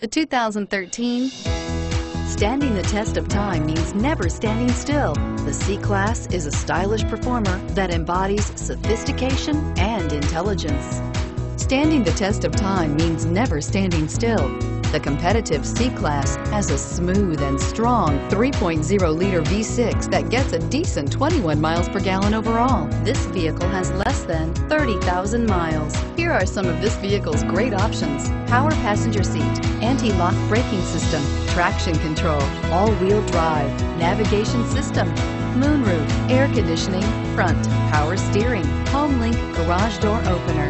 The 2013 Standing the test of time means never standing still. The C-Class is a stylish performer that embodies sophistication and intelligence. Standing the test of time means never standing still. The competitive C-Class has a smooth and strong 3.0-liter V6 that gets a decent 21 miles per gallon overall. This vehicle has less than 30,000 miles. Here are some of this vehicle's great options. Power passenger seat, anti-lock braking system, traction control, all-wheel drive, navigation system, moonroof, air conditioning, front, power steering, HomeLink garage door opener,